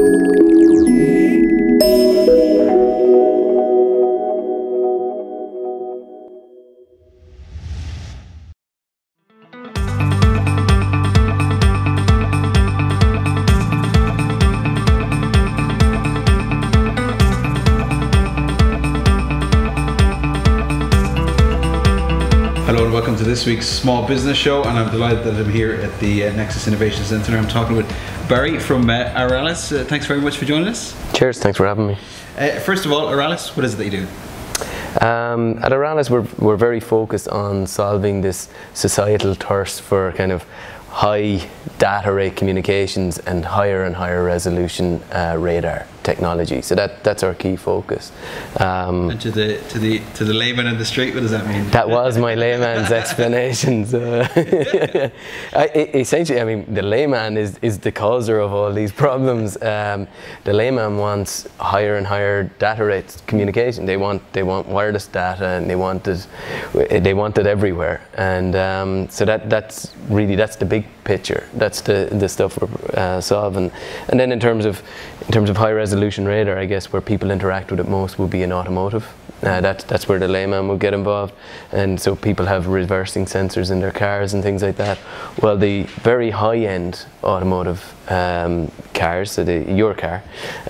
Thank you. This week's Small Business Show, and I'm delighted that I'm here at the uh, Nexus Innovation Centre. I'm talking with Barry from uh, Arralis. Uh, thanks very much for joining us. Cheers, thanks for having me. Uh, first of all, Arralis, what is it that you do? Um, at Arralis, we're, we're very focused on solving this societal thirst for kind of high data rate communications and higher and higher resolution uh, radar technology. So that, that's our key focus. Um, And to the to the to the layman in the street, what does that mean? that was my layman's explanation. So I, essentially, I mean, the layman is, is the causer of all these problems. Um, the layman wants higher and higher data rates communication. They want they want wireless data, and they want it they want it everywhere. And um, so that that's really that's the big picture. That's the the stuff we're uh, solving. And then in terms of in terms of high resolution radar, I guess where people interact with it most will be in automotive. Uh, that, that's where the layman will get involved. And so people have reversing sensors in their cars and things like that. Well, the very high end automotive um, cars, so the your car,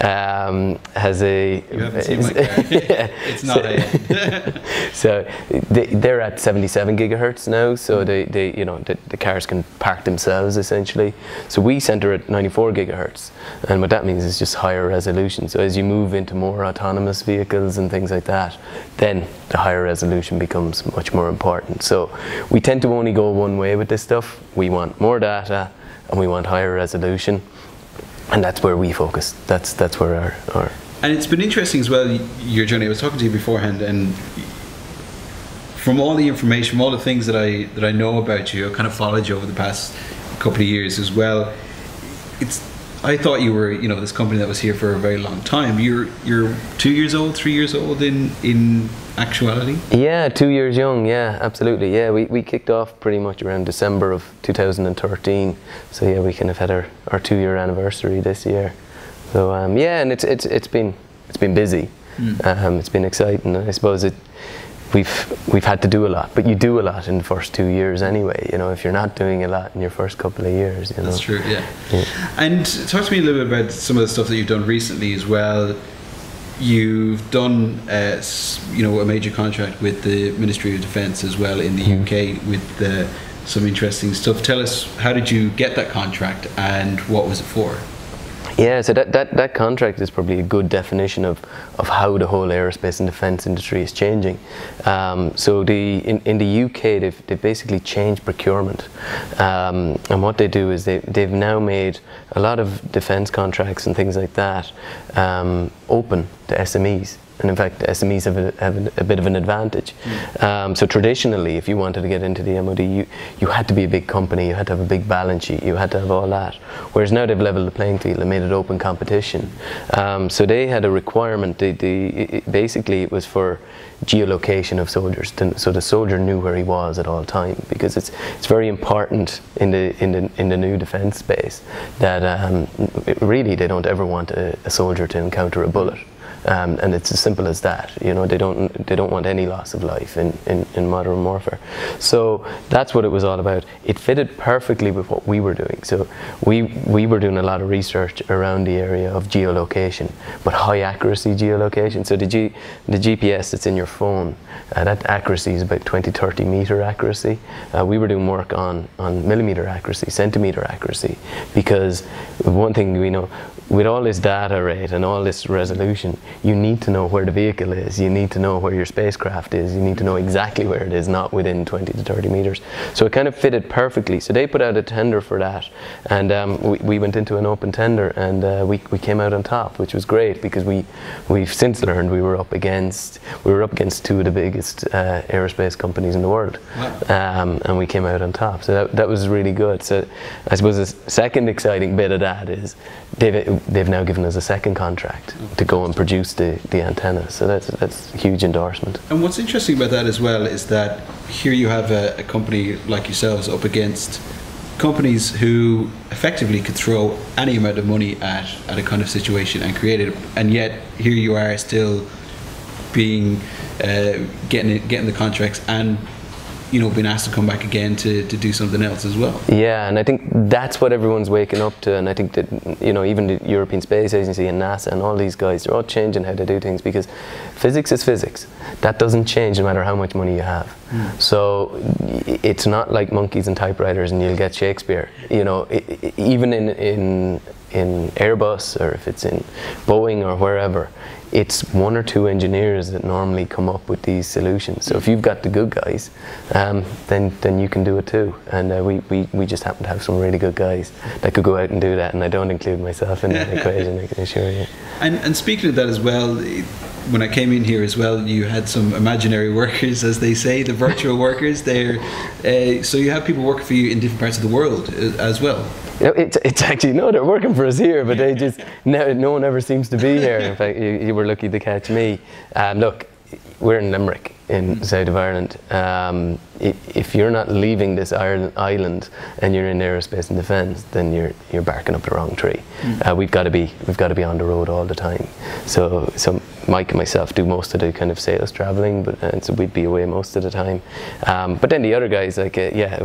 um, has a. You haven't seen my car. it's not a. so they, they're at 77 gigahertz now. So they, they you know, the, the cars can park themselves essentially. So we center at 94 gigahertz, and what that means is just higher resolution. So as you move into more autonomous vehicles and things like that, then the higher resolution becomes much more important. So we tend to only go one way with this stuff. We want more data, and we want higher resolution, and that's where we focus. That's that's where our, our And it's been interesting as well, your journey. I was talking to you beforehand, and from all the information, from all the things that I that I know about you, I kind of followed you over the past couple of years as well. It's I thought you were, you know, this company that was here for a very long time. You're you're two years old, three years old in in actuality. Yeah, two years young. Yeah, absolutely. Yeah, we, we kicked off pretty much around December of 2013. So yeah, we kind of had our, our two year anniversary this year. So um, yeah, and it's it's it's been it's been busy. Um, it's been exciting. I suppose it we've we've had to do a lot, but you do a lot in the first two years anyway. You know, if you're not doing a lot in your first couple of years, you know. That's true, yeah. Yeah. And talk to me a little bit about some of the stuff that you've done recently as well. You've done, uh, you know, a major contract with the Ministry of Defence as well in the UK with uh, some interesting stuff. Tell us, how did you get that contract and what was it for? Yeah, so that, that, that contract is probably a good definition of, of how the whole aerospace and defence industry is changing. Um, so the, in, in the UK, they've, they've basically changed procurement. Um, and what they do is they, they've now made a lot of defence contracts and things like that um, open to SMEs. And in fact, SMEs have a, have a, bit of an advantage. Um, so traditionally, if you wanted to get into the MOD, you, you had to be a big company, you had to have a big balance sheet, you had to have all that. Whereas now they've leveled the playing field and made it open competition. Um, so they had a requirement. They, they, it, basically, it was for geolocation of soldiers, to, so the soldier knew where he was at all time. Because it's it's very important in the in the in the new defence space that um, really they don't ever want a, a soldier to encounter a bullet. Um, and it's as simple as that. You know, they don't they don't want any loss of life in, in, in modern warfare. So that's what it was all about. It fitted perfectly with what we were doing. So we we were doing a lot of research around the area of geolocation, but high accuracy geolocation. So the G, the GPS that's in your phone, uh, that accuracy is about 20, 30 meter accuracy. Uh, we were doing work on on millimeter accuracy, centimeter accuracy, because one thing we know with all this data rate and all this resolution, you need to know where the vehicle is. You need to know where your spacecraft is. You need to know exactly where it is, not within 20 to 30 meters. So it kind of fitted perfectly. So they put out a tender for that, and um, we, we went into an open tender, and uh, we, we came out on top, which was great because we we've since learned we were up against we were up against two of the biggest uh, aerospace companies in the world, um, and we came out on top. So that, that was really good. So I suppose the second exciting bit of that is they've they've now given us a second contract to go and produce the, the antenna. So that's that's a huge endorsement. And what's interesting about that as well is that here you have a, a company like yourselves up against companies who effectively could throw any amount of money at, at a kind of situation and create it, and yet here you are still being uh, getting getting the contracts and you know being asked to come back again to, to do something else as well. Yeah, and I think that's what everyone's waking up to, and I think that you know even the European Space Agency and NASA and all these guys they're all changing how they do things because physics is physics. That doesn't change no matter how much money you have. Mm. So it's not like monkeys and typewriters and you'll get Shakespeare. You know, it, it, even in in in Airbus or if it's in Boeing or wherever, it's one or two engineers that normally come up with these solutions. So if you've got the good guys, um, then then you can do it too. And uh, we, we, we just happen to have some really good guys that could go out and do that. And I don't include myself in that equation, I can assure you. And, and speaking of that as well, when I came in here as well, you had some imaginary workers, as they say, the virtual workers. There, uh, so you have people working for you in different parts of the world uh, as well. You know, it's, it's actually no, they're working for us here, but they just no, no one ever seems to be here. In fact, you, you were lucky to catch me. Um, look, we're in Limerick in mm. south of Ireland. Um, if you're not leaving this island and you're in aerospace and defence, then you're you're barking up the wrong tree. Mm. Uh, we've got to be we've got to be on the road all the time. So so Mike and myself do most of the kind of sales travelling, but uh, so we'd be away most of the time. Um, but then the other guys, like uh, yeah,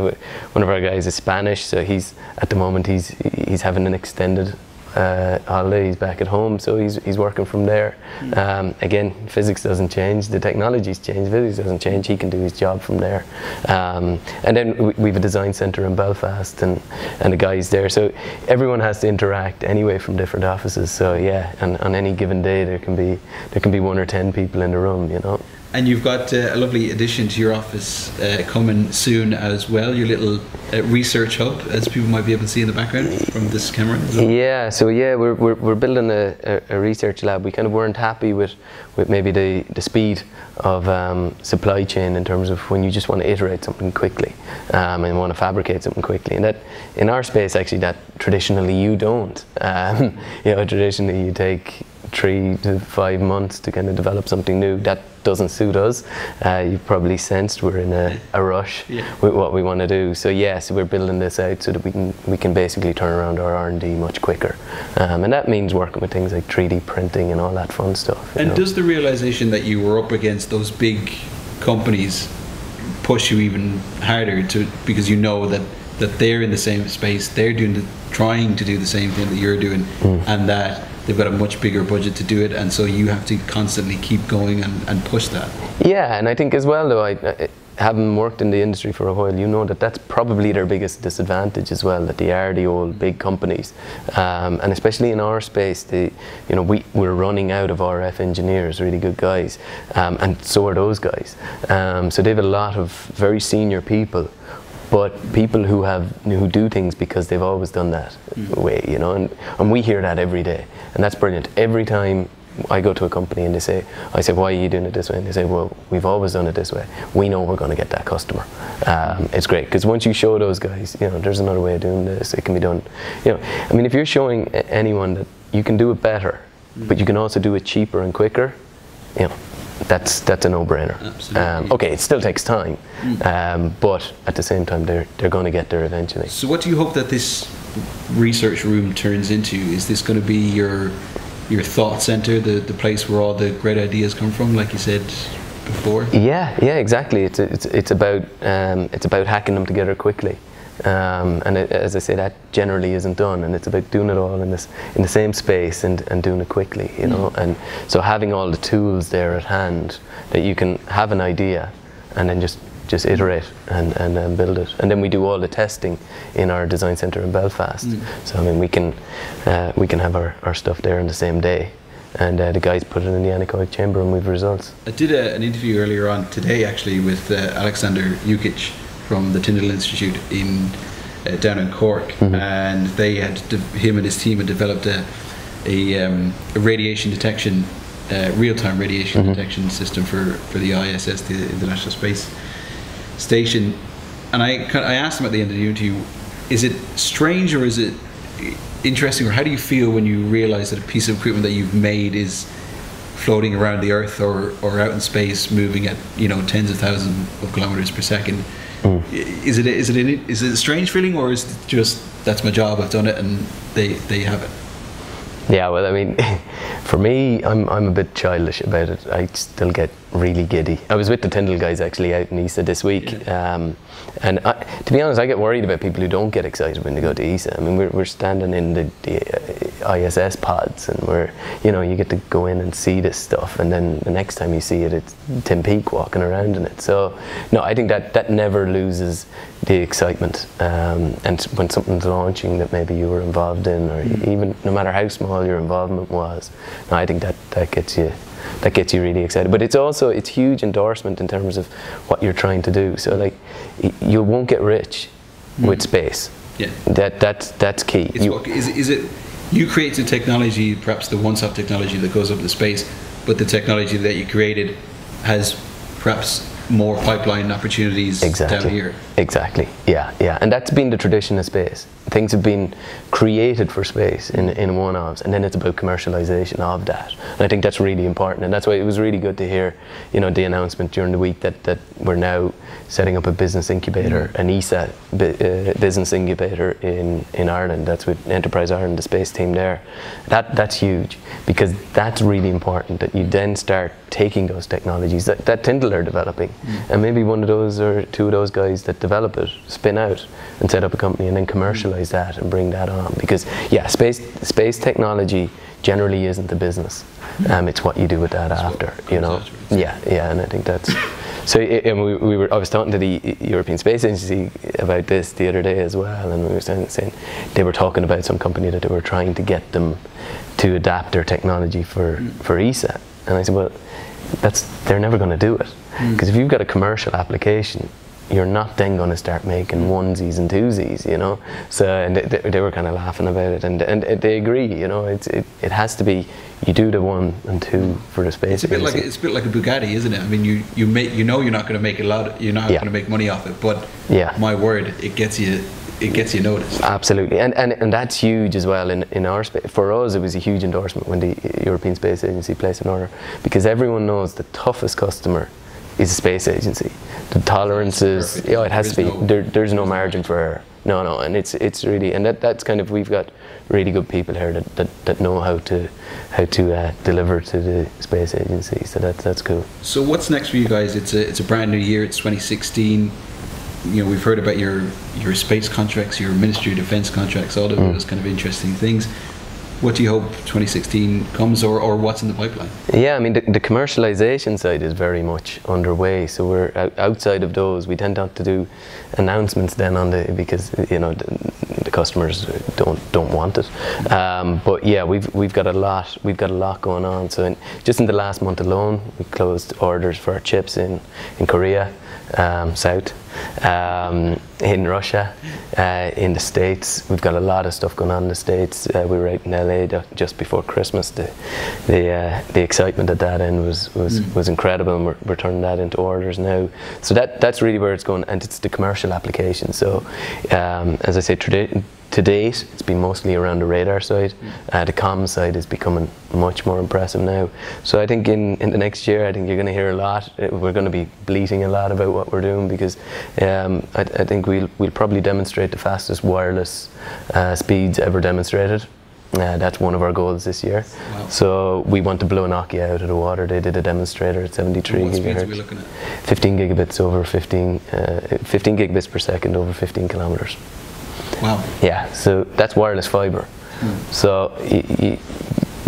one of our guys is Spanish, so he's at the moment he's he's having an extended uh, holiday. He's back at home, so he's, he's working from there. Mm. Um, again, physics doesn't change, the technologies change, physics doesn't change. He can do his job from there. Um, and then we, we have a design centre in Belfast, and and the guys there. So everyone has to interact anyway from different offices. So yeah, and on any given day there can be there can be one or ten people in the room, you know. And you've got uh, a lovely addition to your office uh, coming soon as well. Your little uh, research hub, as people might be able to see in the background from this camera. Yeah. So yeah, we're, we're, we're building a, a, research lab. We kind of weren't happy with, with maybe the, the speed of um, supply chain in terms of when you just want to iterate something quickly um, and want to fabricate something quickly. And that in our space, actually, that traditionally you don't. Um, you know, traditionally you take three to five months to kind of develop something new. That doesn't suit us. Uh, you've probably sensed we're in a, a rush yeah. with what we want to do. So yes, we're building this out so that we can we can basically turn around our R and D much quicker, um, and that means working with things like 3D printing and all that fun stuff. And know. does the realization that you were up against those big companies push you even harder to because you know that that they're in the same space, they're doing the, trying to do the same thing that you're doing, mm. and that they've got a much bigger budget to do it, and so you have to constantly keep going and, and push that. Yeah, and I think as well, though, I, I having worked in the industry for a while, you know that that's probably their biggest disadvantage as well. That they are the old big companies, um, and especially in our space, the you know we we're running out of RF engineers, really good guys, um, and so are those guys. Um, so they have a lot of very senior people but people who have who do things because they've always done that mm. way, you know, and, and we hear that every day, and that's brilliant. Every time I go to a company and they say, I say, why are you doing it this way? And they say, well, we've always done it this way. We know we're going to get that customer. Um, it's great because once you show those guys, you know, there's another way of doing this. It can be done. You know, I mean, if you're showing anyone that you can do it better, mm. but you can also do it cheaper and quicker, you know, that's that's a no-brainer. Um, okay, it still takes time, mm. um, but at the same time, they're they're going to get there eventually. So, what do you hope that this research room turns into? Is this going to be your your thought center, the the place where all the great ideas come from, like you said before? Yeah, yeah, exactly. It's it's it's about um, it's about hacking them together quickly. Um, and it, as I say, that generally isn't done, and it's about doing it all in this in the same space and, and doing it quickly, you know. Mm. And so having all the tools there at hand that you can have an idea, and then just just iterate and, and um, build it. And then we do all the testing in our design centre in Belfast. Mm. So I mean, we can uh, we can have our, our stuff there on the same day. And uh, the guys put it in the anechoic chamber and we've results. I did a, an interview earlier on today actually with uh, Alexander Jukic, from the Tyndall Institute in uh, down in Cork, mm-hmm. and they had him and his team had developed a a, um, a radiation detection, uh, real time radiation mm-hmm. detection system for for the ISS, the International Space Station. And I I asked him at the end of the interview, is it strange or is it interesting, or how do you feel when you realize that a piece of equipment that you've made is floating around the Earth or, or out in space, moving at you know tens of thousands of kilometers per second? I- Is it is it is it a strange feeling or is it just that's my job? I've done it and they they have it. Yeah, well, I mean, for me, I'm, I'm a bit childish about it. I still get really giddy. I was with the Tyndall guys actually out in ESA this week, um, and I, to be honest, I get worried about people who don't get excited when they go to ESA. I mean, we're, we're standing in the, the uh, ISS pods, and we're, you know, you get to go in and see this stuff, and then the next time you see it, it's Tim Peake walking around in it. So, no, I think that that never loses the excitement. Um, and when something's launching that maybe you were involved in, or mm. even no matter how small your involvement was, no, I think that that gets you that gets you really excited. But it's also it's huge endorsement in terms of what you're trying to do. So mm. like you won't get rich mm. with space. Yeah. That that's that's key. It's You- what, is, it- is it you create the technology, perhaps the one-stop technology that goes up to space, but the technology that you created has perhaps more pipeline opportunities exactly. down here. Exactly. Yeah, yeah. And that's been the tradition of space. Things have been created for space in, in one-offs, and then it's about commercialization of that. And I think that's really important, and that's why it was really good to hear, you know, the announcement during the week that, that we're now setting up a business incubator, an ESA uh, business incubator in, in Ireland. That's with Enterprise Ireland, the space team there. That that's huge because that's really important that you then start taking those technologies that, that Tyndall are developing, and maybe one of those or two of those guys that develop it spin out and set up a company and then commercialize that and bring that on. Because yeah, space space technology generally isn't the business. Um, it's what you do with that after, you know. Yeah, yeah, and I think that's. So i- and we, we were. I was talking to the European Space Agency about this the other day as well, and we were saying, saying they were talking about some company that they were trying to get them to adapt their technology for for ESA, and I said, well, that's they're never going to do it because if you've got a commercial application. You're not then going to start making onesies and twosies, you know. So and they, they, were kind of laughing about it, and and they agree, you know. It's it, it has to be you do the one and two for the space. It's a bit like it's a bit like a Bugatti, isn't it? I mean, you you make you know you're not going to make a lot, you're not Yeah. going to make money off it, but Yeah. my word, it gets you it gets you noticed. Absolutely, and, and and that's huge as well in, in our space. For us, it was a huge endorsement when the European Space Agency placed an order because everyone knows the toughest customer is a space agency. The tolerances, yeah, it has to be. no- there, there's no margin for error. No, no, and it's it's really and that, that's kind of we've got really good people here that, that, that know how to how to uh, deliver to the space agency. So that that's cool. So what's next for you guys? It's a it's a brand new year. It's 2016. You know, we've heard about your your space contracts, your Ministry of Defence contracts, all of Mm. those kind of interesting things. What do you hope 2016 comes, or, or what's in the pipeline? Yeah, I mean the, the commercialization side is very much underway. So we're out, outside of those. We tend not to do announcements then on the because you know the, the customers don't don't want it. Um, but yeah, we've we've got a lot we've got a lot going on. So in, just in the last month alone, we closed orders for our chips in in Korea, um, South, um, in Russia, uh, in the States. We've got a lot of stuff going on in the States. Uh, we were out in LA just before Christmas. The the, uh, the excitement at that end was was, was incredible, and we're, we're turning that into orders now. So that that's really where it's going, and it's the commercial application. So um, as I say, to date, it's been mostly around the radar side. Uh, the comm side is becoming much more impressive now. So I think in, in the next year, I think you're going to hear a lot. Uh, We're going to be bleating a lot about what we're doing because um, I, I think we'll, we'll probably demonstrate the fastest wireless uh, speeds ever demonstrated. Uh, that's one of our goals this year. Wow. So we want to blow Nokia out of the water. They did a demonstrator at 73 what speeds are gigahertz. we looking at? 15 gigabits over 15, uh, 15 gigabits per second over 15 kilometers. Wow. Yeah, so that's wireless fiber. So y- y-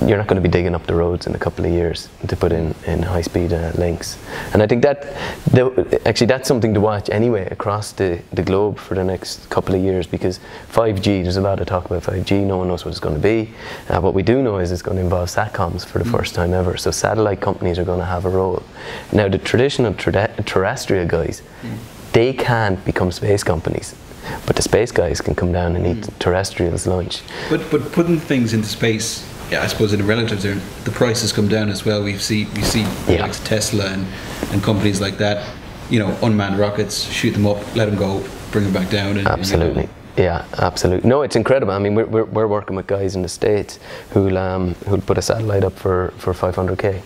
you're not going to be digging up the roads in a couple of years to put in, in high speed uh, links. And I think that, the, actually, that's something to watch anyway across the, the globe for the next couple of years because 5G, there's a lot of talk about 5G, no one knows what it's going to be. Uh, what we do know is it's going to involve SATCOMs for the first time ever. So satellite companies are going to have a role. Now, the traditional trade- terrestrial guys, they can't become space companies. But the space guys can come down and eat terrestrials' lunch. But but putting things into space, yeah, I suppose in the relative term, the prices come down as well. We see we see Yeah. like Tesla and, and companies like that, you know, unmanned rockets, shoot them up, let them go, bring them back down. And, and you're Absolutely. Yeah, absolutely. No, it's incredible. I mean, we're, we're, we're working with guys in the States who'll, um, who'll put a satellite up for, for 500k.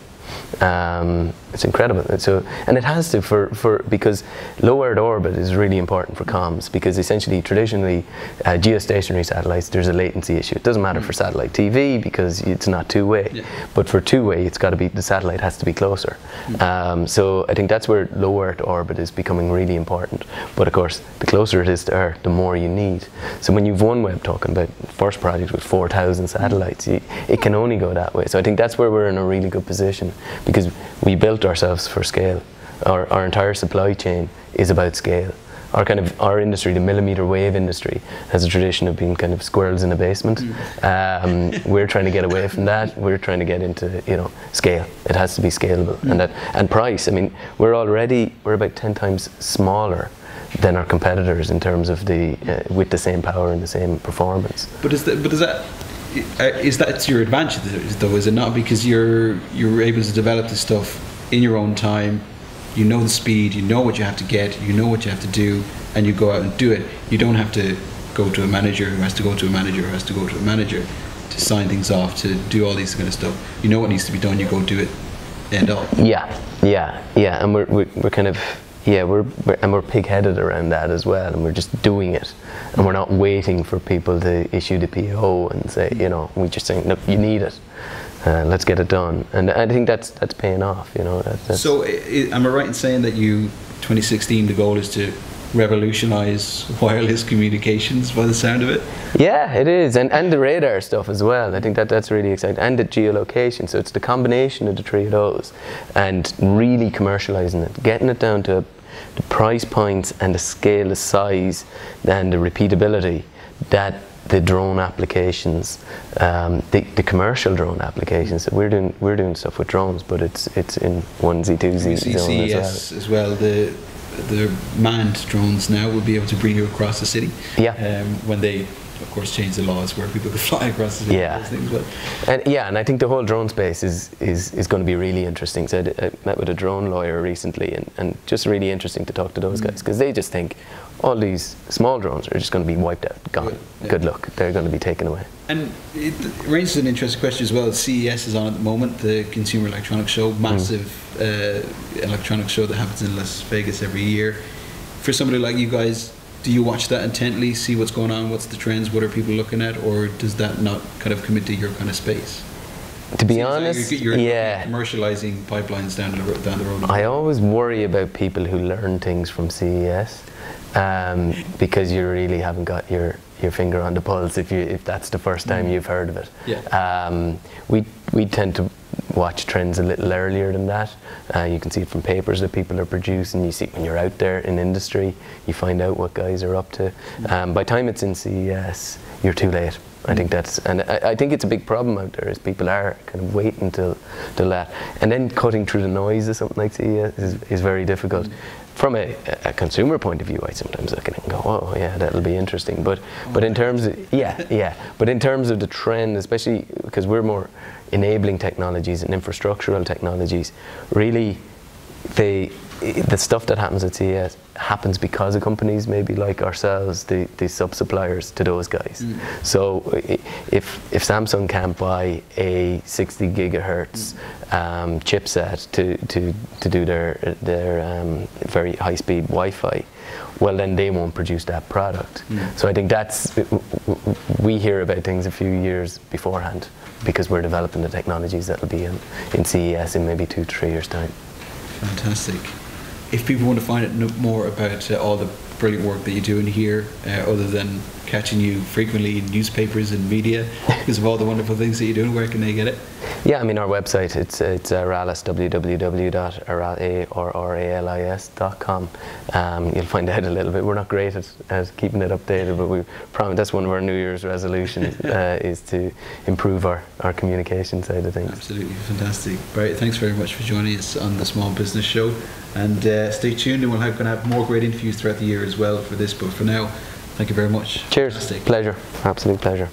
Um, it's incredible. And so, and it has to for, for because low Earth orbit is really important for comms because essentially traditionally uh, geostationary satellites there's a latency issue. It doesn't matter for satellite TV because it's not two way, Yeah. but for two way it's got to be the satellite has to be closer. Um, so I think that's where low Earth orbit is becoming really important. But of course, the closer it is to Earth, the more you need. So when you've one OneWeb talking about first project with 4,000 satellites, you, it can only go that way. So I think that's where we're in a really good position because we built ourselves for scale. Our, our entire supply chain is about scale. Our kind of our industry, the millimeter wave industry, has a tradition of being kind of squirrels in a basement. Um, we're trying to get away from that. We're trying to get into you know scale. It has to be scalable and that and price. I mean, we're already we're about ten times smaller than our competitors in terms of the uh, with the same power and the same performance. But is that but is that uh, that to your advantage though? Is it not because you're you're able to develop this stuff in your own time? You know the speed, you know what you have to get, you know what you have to do, and you go out and do it. You don't have to go to a manager who has to go to a manager who has to go to a manager to sign things off, to do all these kind of stuff. You know what needs to be done. You go do it. End all. Yeah, yeah, yeah, and we're, we're, we're kind of yeah we're, we're and we're pig-headed around that as well, and we're just doing it, and we're not waiting for people to issue the PO and say you know we just saying look you need it, uh, let's get it done, and I think that's that's paying off, you know. That, that's, So, am I right in saying that you, 2016, the goal is to revolutionize wireless communications by the sound of it? Yeah, it is, and and the radar stuff as well. I think that that's really exciting, and the geolocation. So it's the combination of the three of those, and really commercializing it, getting it down to the price points and the scale, the size, and the repeatability that the drone applications, um, the, the commercial drone applications. We're doing we're doing stuff with drones, but it's it's in onesie twosie zone as well. As well. The the manned drones now will be able to bring you across the city. Yeah. Um, when they, of course, change the laws where people can fly across the. Yeah. Things, but And yeah, and I think the whole drone space is is, is going to be really interesting. So I met with a drone lawyer recently, and, and just really interesting to talk to those guys because they just think all these small drones are just going to be wiped out, gone. Good, yeah. Good luck. They're going to be taken away. And it raises an interesting question as well. CES is on at the moment, the Consumer Electronics Show, massive uh, electronics show that happens in Las Vegas every year. For somebody like you guys, do you watch that intently, see what's going on, what's the trends, what are people looking at, or does that not kind of come into your kind of space? To be honest, you're, you're yeah. commercializing pipelines down the, down the road. I always worry about people who learn things from CES um, because you really haven't got your, your finger on the pulse if you if that's the first time you've heard of it. Yeah. Um, we we tend to watch trends a little earlier than that. Uh, you can see it from papers that people are producing. You see when you're out there in industry. You find out what guys are up to. Um, by time it's in CES, you're too late. I think that's, and I, I think it's a big problem out there is people are kind of waiting till, till that. And then cutting through the noise of something like CES is, is very difficult. From a, a consumer point of view, I sometimes look at it and go, oh yeah, that'll be interesting. But, but in terms of, yeah, yeah, but in terms of the trend, especially because we're more enabling technologies and infrastructural technologies, really they the stuff that happens at CES happens because of companies maybe like ourselves, the, the sub suppliers to those guys. So if if Samsung can't buy a 60 gigahertz um, chipset to, to, to do their their um, very high speed Wi-Fi, well then they won't produce that product. So I think that's we hear about things a few years beforehand because we're developing the technologies that'll be in, in CES in maybe two three years time. Fantastic. If people want to find out more about uh, all the brilliant work that you're doing here, uh, other than catching you frequently in newspapers and media because of all the wonderful things that you're doing, where can they get it? Yeah, I mean our website it's it's uh, Arralis www.arralis.com. Um, you'll find out a little bit. We're not great at, at keeping it updated, but we promise that's one of our New Year's resolutions uh, is to improve our, our communication side of things. Absolutely fantastic. Barry, thanks very much for joining us on the Small Business Show. And uh, stay tuned, and we'll have, gonna have more great interviews throughout the year as well for this. But for now, Thank you very much. Cheers. Fantastic. Pleasure. Absolute pleasure.